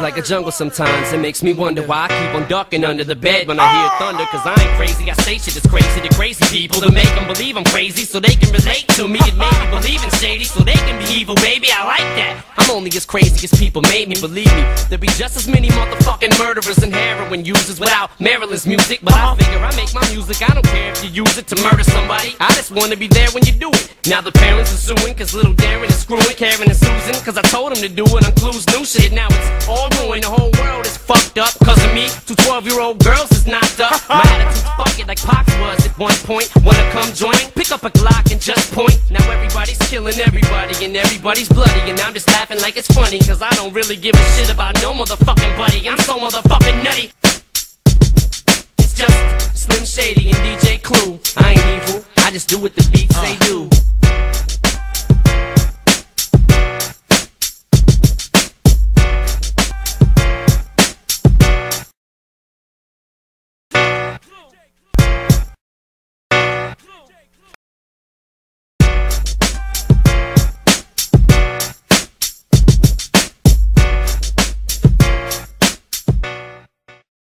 Like a jungle sometimes. It makes me wonder why I keep on ducking under the bed when I hear thunder. Cause I ain't crazy. I say shit is crazy to crazy people to make them believe I'm crazy so they can relate to me. It made me believe in shady so they can be evil, baby. Only as crazy as people made me believe me. there'd be just as many motherfucking murderers and heroin users without Marilyn's music. But I figure I make my music. I don't care if you use it to murder somebody. I just wanna be there when you do it. Now the parents are suing cause little Darren is screwing Karen and Susan. Cause I told them to do it on Clue's New shit. Now it's all ruined. The whole world is fucked up. Cause of me, two 12 year old girls is knocked up. My attitude's fucking like Pac's was at one point. Wanna come join? Pick up a Glock and just point. Now everybody's killing everybody and everybody's bloody. And I'm just laughing like it's funny. Cause I don't really give a shit about no motherfucking buddy. I'm so motherfucking nutty. It's just Slim Shady and DJ Clue. I ain't evil. I just do what the beats they do.